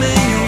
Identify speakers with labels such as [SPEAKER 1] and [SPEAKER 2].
[SPEAKER 1] me